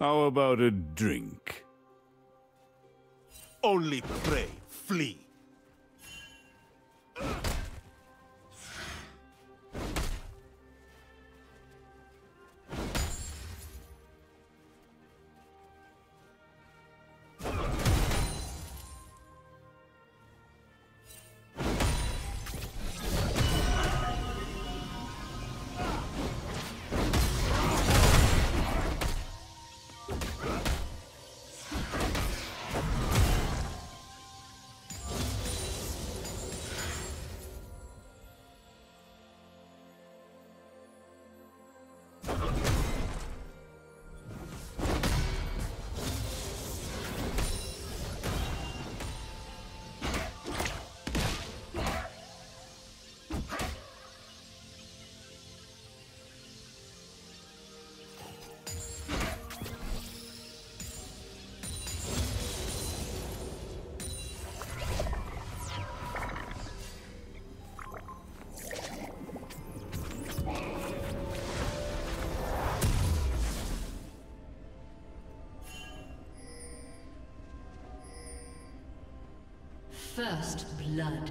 How about a drink? Only pray, flee. First blood.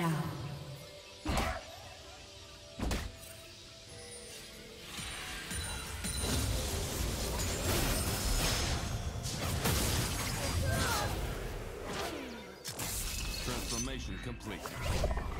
Down. Transformation complete.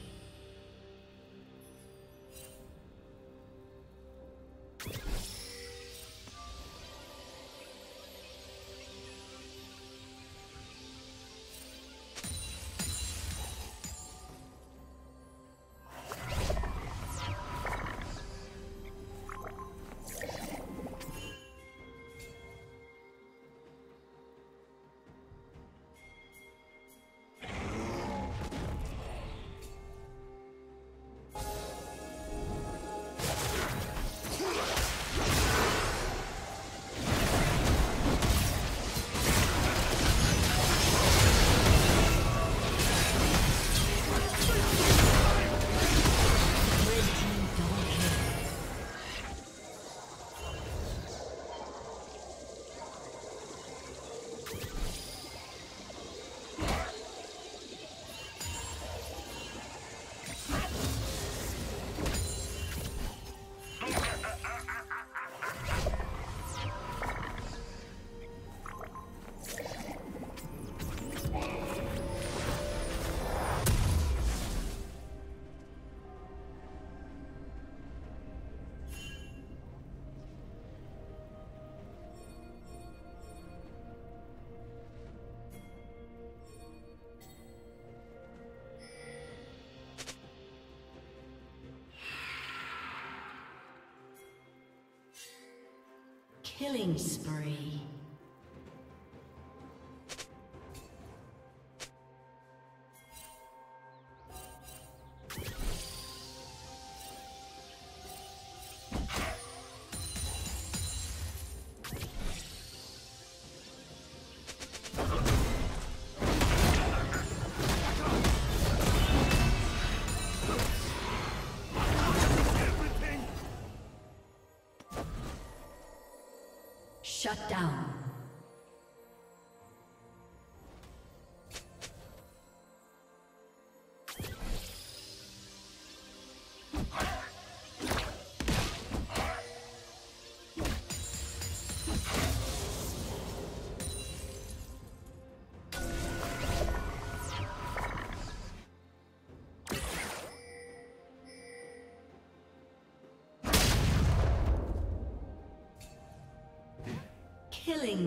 Killing spree. Shut down.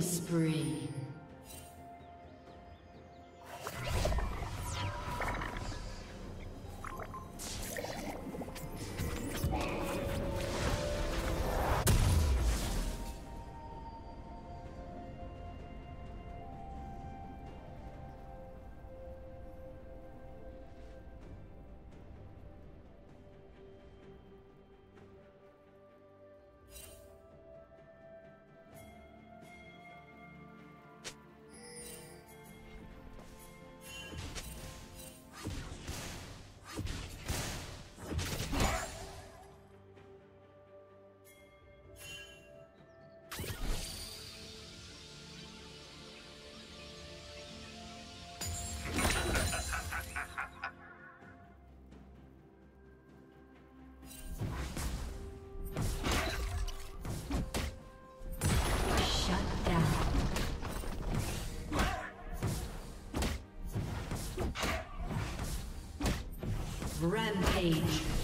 Spree. Rampage.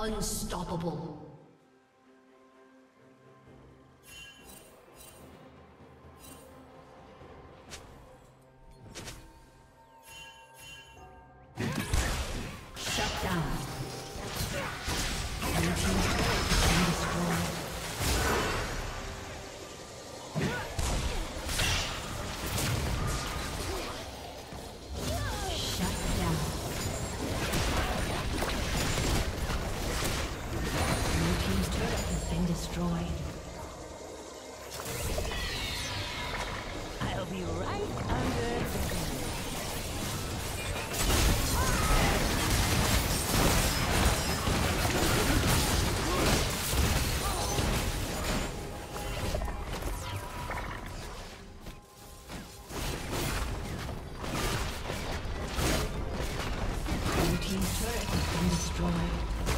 Unstoppable. destroyed.